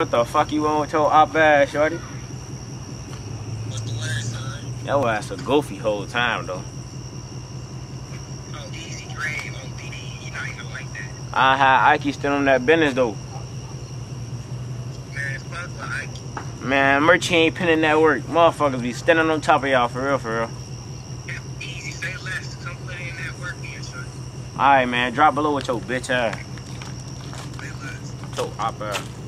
What the fuck you want with your op ass, shorty? Son? Your ass a goofy whole time though. Oh, easy, on PD. You even like that. I had Ike still on that business though. Man, fuck Ike. Man, ain't pinning that work. Motherfuckers be standing on top of y'all for real, for real. Easy, say less. Come in that work here. Alright, man, drop below with your bitch ass. Say less. Op ass.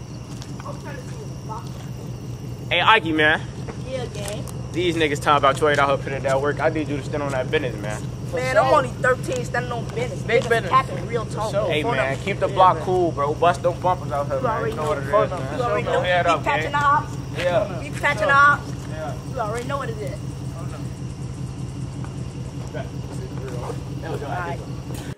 Hey, Ike, man. Yeah, gang. These niggas talking about you ain't out here putting that work. I need you to stand on that business, man. Man, I'm only 13 standing on business. Big Niggas business. Capping real talk. sure. Hey, man, them. keep the block man. cool, bro. Bust them bumpers out here, You man. already You know know. what it is, man. You already know. them head up, catching the ops. Yeah. Be catching the ops. Yeah. You already know what it is. Alright. Don't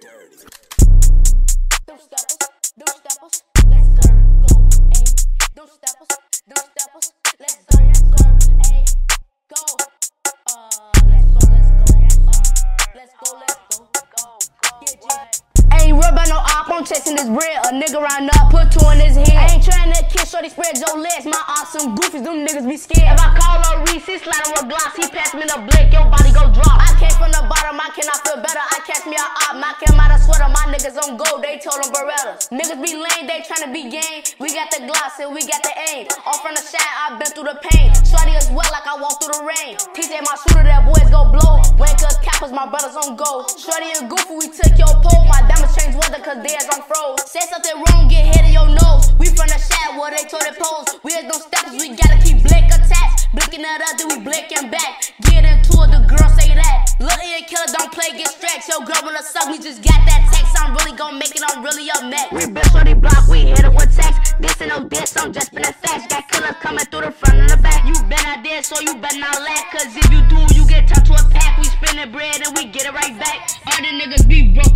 Ain't worried about no op, I'm chasing this bread. A nigga round up, put two in his head. I ain't trying to kiss shorty, spread your legs. My awesome goofies, them niggas be scared. If I call a Reese, he slide on with gloss. He pass me the blick, your body go drop. I came from the bottom, I cannot feel better. I catch me a op, knock him out of sweater. My niggas on gold, they told them Berettas. Niggas be lame, they tryna be game. We got the gloss and we got the aim. Off from the shot, I've been through the pain. Shorty as well, like I walk through the rain. TJ my shooter, that boys go blow. Wake up, cappers, my brothers on gold. Shorty and Goofy, we took theirs froze. Say something wrong, get hit in your nose. We from the shot where they told it pose. We is no steppers, we gotta keep blink attached. Blinking at us, then we blinking back. Get into it, the girl say that. Little ear killer, don't play, get stretched. Your girl wanna suck me, just got that text. I'm really gon' make it, I'm really up next. We been shorty block, we hit it with text. This ain't no diss, I'm just been a facts. Got killers coming through the front and the back. You been out there, so you better not lack. Cause if you do, you get turned to a pack. We spinning bread and we get it right back. All the niggas be broke,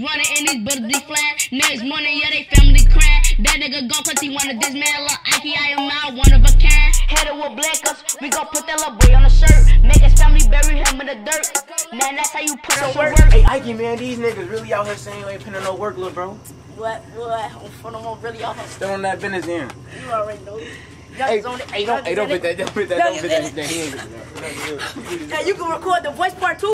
running in these butters be flat. Next morning, yeah, they family crying. That nigga gone cause he wanted this man. Look, Ike, I am out, one of a kind. Headed with blankers, we gon' put that little boy on the shirt. Make his family bury him in the dirt. Man, that's how you put on some work. Hey, Ike, man, these niggas really out here saying you ain't pinning no work, little bro. What? What? I'm from them on really off. Stand on that business in. You already know. Hey, Youngsters on it. hey, don't, hey, don't put Youngsters that, don't put that, don't put that. Youngsters He ain't put that. in it. Hey, you can record the voice part too.